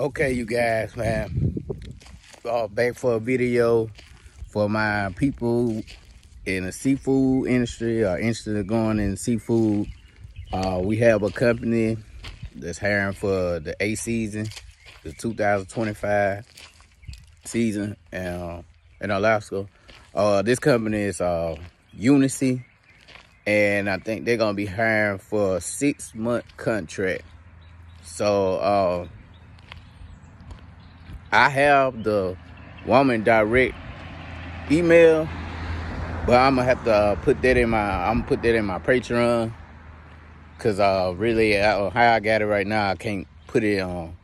Okay, you guys, man. Uh, back for a video for my people in the seafood industry or interested in going in seafood. Uh, we have a company that's hiring for the A season, the 2025 season uh, in Alaska. Uh, this company is uh, UniSea, and I think they're gonna be hiring for a six month contract. So uh, I have the woman direct email, but I'm gonna have to uh, put that in my I'm gonna put that in my Patreon because uh really uh, how I got it right now I can't put it on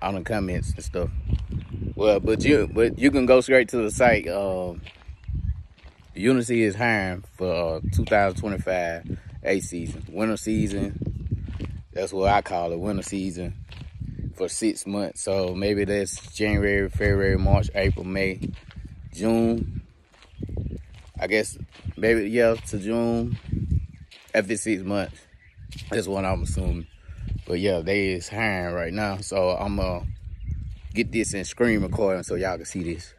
on the comments and stuff. Well, but you but you can go straight to the site. Um, UniSea is hiring for uh, 2025 A season, winter season. That's what I call it, winter season for six months. So maybe that's January, February, March, April, May, June. I guess maybe yeah to June. After six months, that's what I'm assuming. But yeah, they is hiring right now, so I'm gonna get this in screen recording so y'all can see this.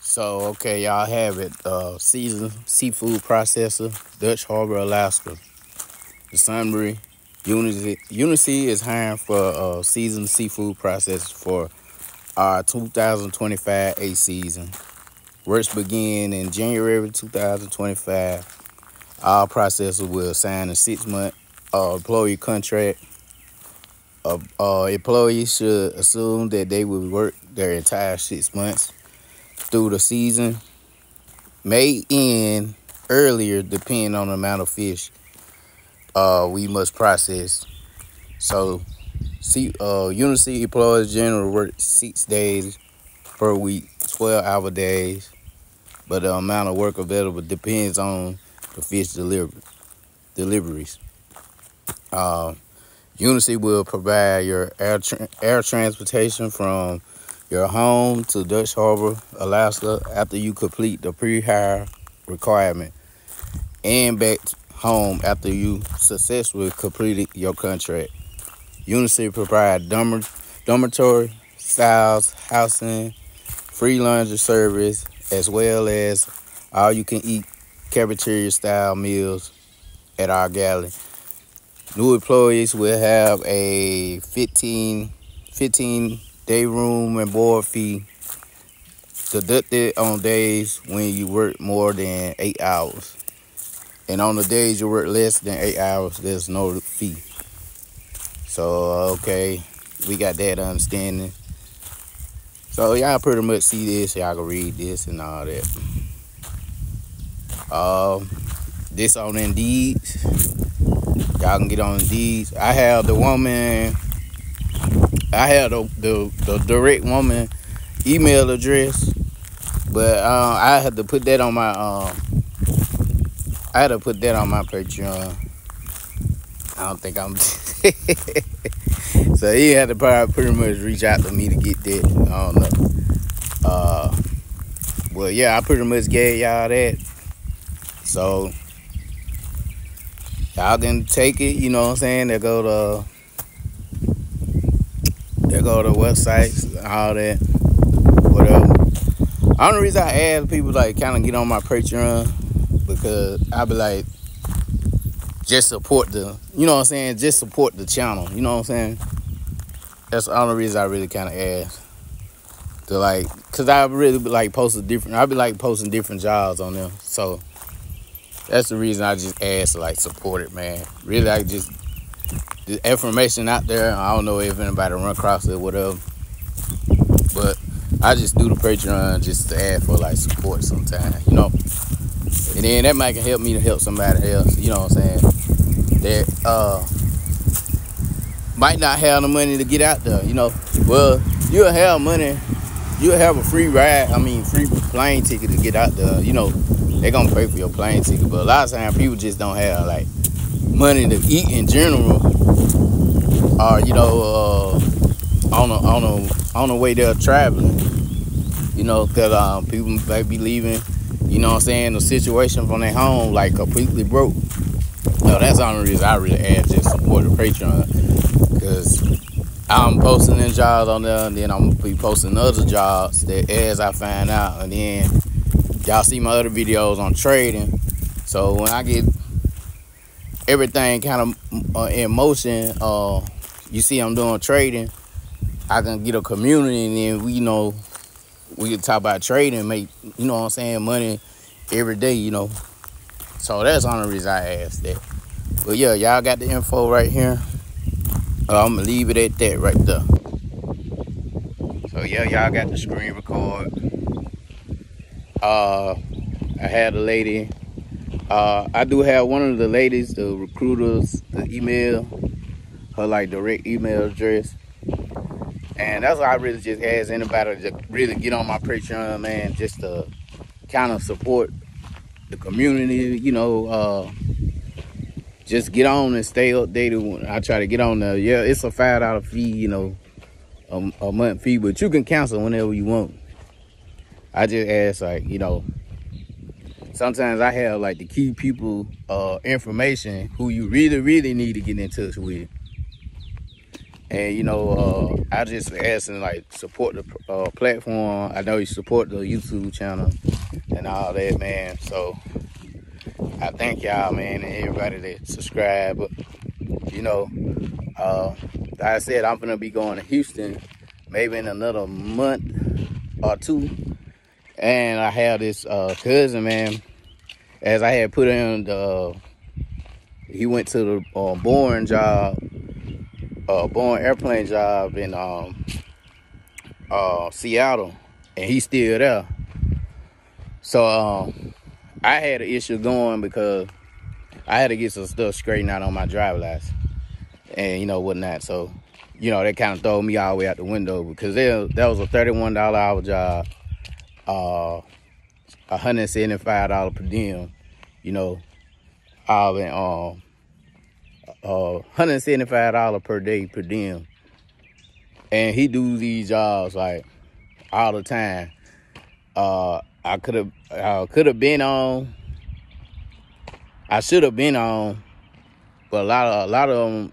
So okay, y'all have it. Uh, season seafood processor, Dutch Harbor, Alaska. The summary UniSea, is hiring for a seasoned seafood processor for our 2025 A season. Works begin in January 2025. Our processor will sign a six-month uh, employee contract. Uh, uh, employees should assume that they will work their entire six months through the season. May end earlier depending on the amount of fish uh, we must process. So, see, uh, UniSea employees generally work six days per week, 12 hour days, but the amount of work available depends on the fish deliveries. Uh, UniSea will provide your air, tra air transportation from your home to Dutch Harbor, Alaska after you complete the pre-hire requirement and back home after you successfully completed your contract. UniSea provide dormitory styles, housing, free laundry service, as well as all you can eat cafeteria style meals at our galley. New employees will have a 15, 15 day room and board fee deducted on days when you work more than eight hours. And on the days you work less than eight hours, there's no fee. So, okay, we got that understanding. So y'all pretty much see this, y'all can read this and all that. Um, this on Indeed. Y'all can get on Indeed. I have the woman, I have the, the, the direct woman email address, but uh, I had to put that on my um, I had to put that on my Patreon. I don't think I'm. so he had to probably pretty much reach out to me to get that. I don't know. Uh, well, yeah, I pretty much gave y'all that. So y'all can take it. You know what I'm saying? They go to they go to websites, all that, whatever. Only reason I ask people like kind of get on my Patreon because I be like, just support the, you know what I'm saying? Just support the channel. You know what I'm saying? That's the only reason I really kind of ask. To like, cause I really be like posting different. I be like posting different jobs on them. So that's the reason I just ask to like support it, man. Really, I just the information out there. I don't know if anybody run across it whatever, but I just do the Patreon just to add for like support sometimes, you know. And then that might help me to help somebody else, you know what I'm saying? That uh might not have the money to get out there, you know. Well, you'll have money, you'll have a free ride, I mean free plane ticket to get out there, you know. They're gonna pay for your plane ticket, but a lot of times people just don't have like money to eat in general. Or, you know, uh on a on a on the way they're traveling. You know, cause um, people might be leaving you know what I'm saying, the situation from their home like completely broke. So that's the only reason I really add just support the Patreon. Because I'm posting in jobs on there, and then I'm gonna be posting other jobs that as I find out, and then y'all see my other videos on trading. So when I get everything kind of uh, in motion, uh, you see I'm doing trading, I can get a community, and then we know we can talk about trading, make you know what I'm saying money every day, you know. So that's the only reason I asked that. But yeah, y'all got the info right here. Uh, I'm gonna leave it at that right there. So yeah, y'all got the screen record. Uh, I had a lady. Uh, I do have one of the ladies, the recruiters, the email, her like direct email address. And that's why I really just ask anybody to really get on my Patreon, man, just to kind of support the community, you know, uh, just get on and stay updated. when I try to get on there. Yeah, it's a five dollar fee, you know, a, a, month fee, but you can cancel whenever you want. I just ask like, you know, sometimes I have like the key people uh, information who you really, really need to get in touch with. And you know, uh, I just asking like support the uh, platform. I know you support the YouTube channel and all that, man. So I thank y'all, man, and everybody that subscribe. You know, uh, like I said, I'm gonna be going to Houston maybe in another month or two. And I have this uh, cousin, man, as I had put in the, he went to the uh, Boeing job, uh, Boeing airplane job in um, uh, Seattle, and he's still there. So um, I had an issue going because I had to get some stuff straightened out on my driver license and you know whatnot. So, you know, that kind of threw me all the way out the window because that was a $31 hour job, uh, $175 per diem, you know, all in, um, uh, $175 per day per diem. And he do these jobs like all the time. Uh, I could have I could have been on. I should have been on, but a lot of a lot of them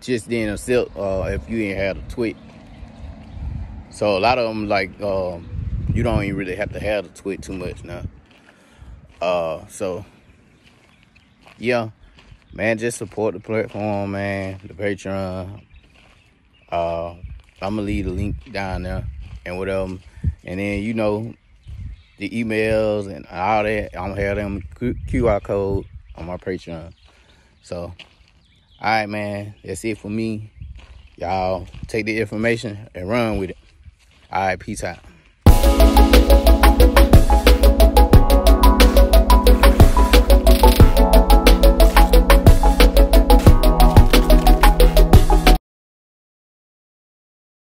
just didn't accept uh, if you ain't had a tweet. So a lot of them like um, you don't even really have to have the tweet too much now. Uh, so yeah, man, just support the platform, man. The Patreon. Uh, I'm gonna leave the link down there and whatever. And then you know the emails and all that. I'm gonna have them QR code on my Patreon. So, all right, man, that's it for me. Y'all take the information and run with it. All right, peace out.